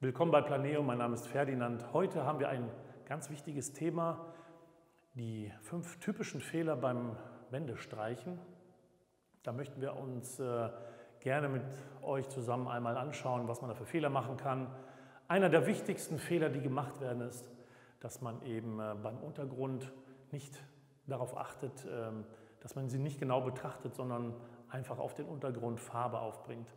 Willkommen bei Planeo, mein Name ist Ferdinand. Heute haben wir ein ganz wichtiges Thema, die fünf typischen Fehler beim Wendestreichen. Da möchten wir uns äh, gerne mit euch zusammen einmal anschauen, was man da für Fehler machen kann. Einer der wichtigsten Fehler, die gemacht werden, ist, dass man eben äh, beim Untergrund nicht darauf achtet, ähm, dass man sie nicht genau betrachtet, sondern einfach auf den Untergrund Farbe aufbringt.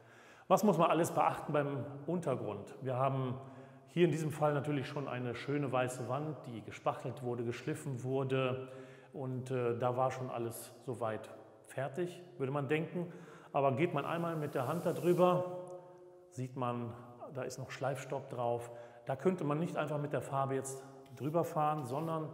Was muss man alles beachten beim Untergrund? Wir haben hier in diesem Fall natürlich schon eine schöne weiße Wand, die gespachtelt wurde, geschliffen wurde und äh, da war schon alles soweit fertig, würde man denken. Aber geht man einmal mit der Hand darüber, sieht man, da ist noch Schleifstopp drauf. Da könnte man nicht einfach mit der Farbe jetzt drüber fahren, sondern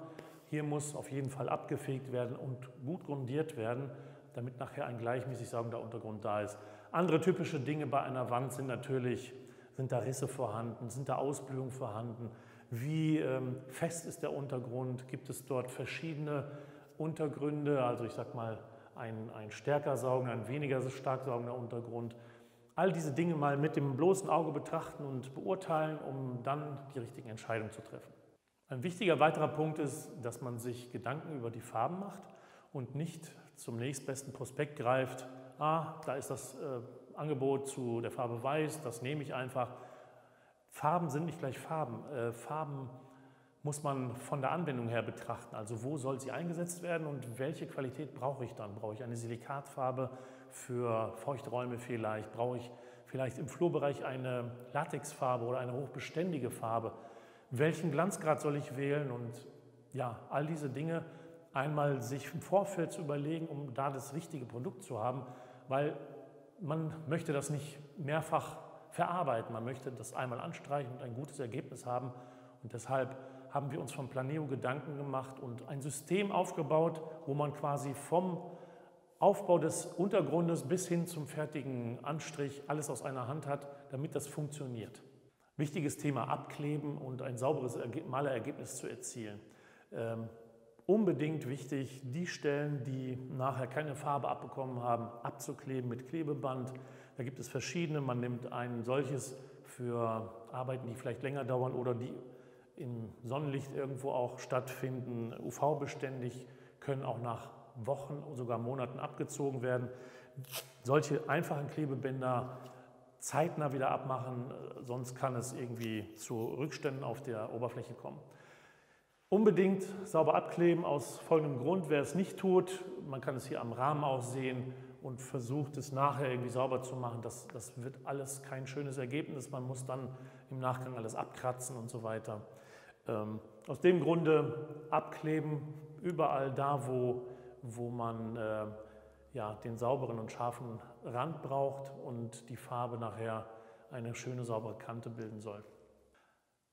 hier muss auf jeden Fall abgefegt werden und gut grundiert werden, damit nachher ein gleichmäßig saugender Untergrund da ist. Andere typische Dinge bei einer Wand sind natürlich, sind da Risse vorhanden, sind da Ausblühungen vorhanden, wie ähm, fest ist der Untergrund, gibt es dort verschiedene Untergründe, also ich sag mal ein, ein stärker saugender, ein weniger stark saugender Untergrund. All diese Dinge mal mit dem bloßen Auge betrachten und beurteilen, um dann die richtigen Entscheidungen zu treffen. Ein wichtiger weiterer Punkt ist, dass man sich Gedanken über die Farben macht und nicht zum nächstbesten Prospekt greift. Ah, da ist das äh, Angebot zu der Farbe Weiß, das nehme ich einfach. Farben sind nicht gleich Farben. Äh, Farben muss man von der Anwendung her betrachten. Also wo soll sie eingesetzt werden und welche Qualität brauche ich dann? Brauche ich eine Silikatfarbe für Feuchträume vielleicht? Brauche ich vielleicht im Flurbereich eine Latexfarbe oder eine hochbeständige Farbe? Welchen Glanzgrad soll ich wählen? Und ja, all diese Dinge einmal sich im Vorfeld zu überlegen, um da das richtige Produkt zu haben, weil man möchte das nicht mehrfach verarbeiten, man möchte das einmal anstreichen und ein gutes Ergebnis haben. Und deshalb haben wir uns von Planeo Gedanken gemacht und ein System aufgebaut, wo man quasi vom Aufbau des Untergrundes bis hin zum fertigen Anstrich alles aus einer Hand hat, damit das funktioniert. Wichtiges Thema Abkleben und ein sauberes Malerergebnis zu erzielen. Ähm, unbedingt wichtig, die Stellen, die nachher keine Farbe abbekommen haben, abzukleben mit Klebeband. Da gibt es verschiedene. Man nimmt ein solches für Arbeiten, die vielleicht länger dauern oder die im Sonnenlicht irgendwo auch stattfinden, UV-beständig, können auch nach Wochen, sogar Monaten abgezogen werden. Solche einfachen Klebebänder zeitnah wieder abmachen, äh, sonst kann es irgendwie zu Rückständen auf der Oberfläche kommen. Unbedingt sauber abkleben aus folgendem Grund, wer es nicht tut, man kann es hier am Rahmen auch sehen und versucht es nachher irgendwie sauber zu machen, das, das wird alles kein schönes Ergebnis, man muss dann im Nachgang alles abkratzen und so weiter. Ähm, aus dem Grunde abkleben, überall da, wo, wo man äh, ja, den sauberen und scharfen Rand braucht und die Farbe nachher eine schöne saubere Kante bilden soll.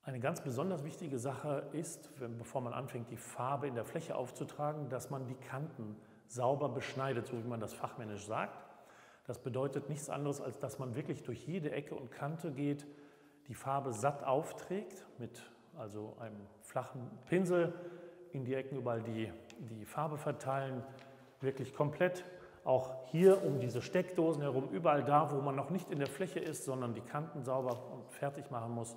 Eine ganz besonders wichtige Sache ist, wenn, bevor man anfängt, die Farbe in der Fläche aufzutragen, dass man die Kanten sauber beschneidet, so wie man das fachmännisch sagt. Das bedeutet nichts anderes, als dass man wirklich durch jede Ecke und Kante geht, die Farbe satt aufträgt, mit also einem flachen Pinsel in die Ecken überall die, die Farbe verteilen, wirklich komplett auch hier um diese Steckdosen herum, überall da, wo man noch nicht in der Fläche ist, sondern die Kanten sauber und fertig machen muss,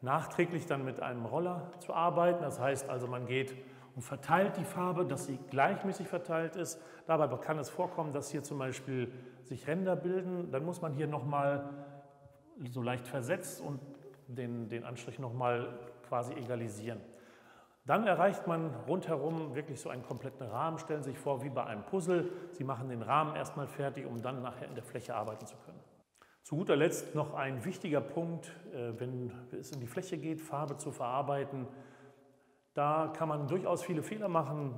nachträglich dann mit einem Roller zu arbeiten. Das heißt also, man geht und verteilt die Farbe, dass sie gleichmäßig verteilt ist. Dabei kann es vorkommen, dass hier zum Beispiel sich Ränder bilden. Dann muss man hier nochmal so leicht versetzt und den, den Anstrich nochmal quasi egalisieren. Dann erreicht man rundherum wirklich so einen kompletten Rahmen. Stellen Sie sich vor, wie bei einem Puzzle. Sie machen den Rahmen erstmal fertig, um dann nachher in der Fläche arbeiten zu können. Zu guter Letzt noch ein wichtiger Punkt, äh, wenn es in die Fläche geht, Farbe zu verarbeiten. Da kann man durchaus viele Fehler machen.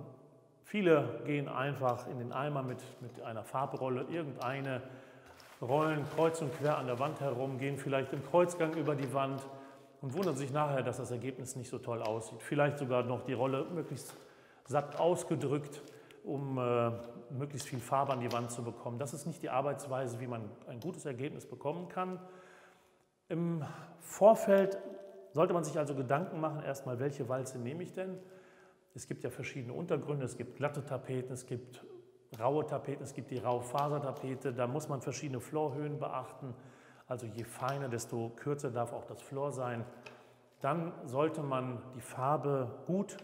Viele gehen einfach in den Eimer mit, mit einer Farbrolle, irgendeine, rollen kreuz und quer an der Wand herum, gehen vielleicht im Kreuzgang über die Wand und wundern sich nachher, dass das Ergebnis nicht so toll aussieht. Vielleicht sogar noch die Rolle möglichst satt ausgedrückt, um äh, möglichst viel Farbe an die Wand zu bekommen. Das ist nicht die Arbeitsweise, wie man ein gutes Ergebnis bekommen kann. Im Vorfeld sollte man sich also Gedanken machen, erstmal, welche Walze nehme ich denn? Es gibt ja verschiedene Untergründe, es gibt glatte Tapeten, es gibt raue Tapeten, es gibt die Raufasertapete, da muss man verschiedene Florhöhen beachten. Also je feiner, desto kürzer darf auch das Flor sein. Dann sollte man die Farbe gut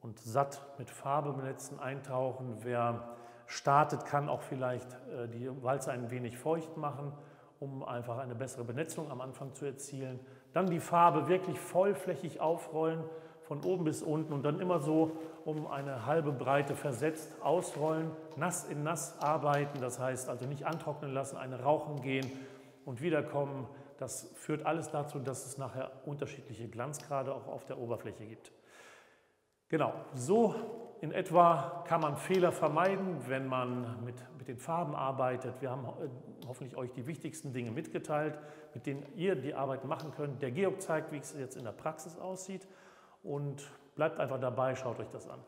und satt mit Farbe benetzen, eintauchen. Wer startet, kann auch vielleicht äh, die Walze ein wenig feucht machen, um einfach eine bessere Benetzung am Anfang zu erzielen. Dann die Farbe wirklich vollflächig aufrollen, von oben bis unten und dann immer so um eine halbe Breite versetzt ausrollen, nass in nass arbeiten, das heißt also nicht antrocknen lassen, eine rauchen gehen und wiederkommen. Das führt alles dazu, dass es nachher unterschiedliche Glanzgrade auch auf der Oberfläche gibt. Genau, so in etwa kann man Fehler vermeiden, wenn man mit, mit den Farben arbeitet. Wir haben äh, hoffentlich euch die wichtigsten Dinge mitgeteilt, mit denen ihr die Arbeit machen könnt. Der Georg zeigt, wie es jetzt in der Praxis aussieht und bleibt einfach dabei, schaut euch das an.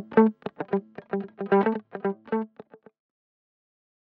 Thank you.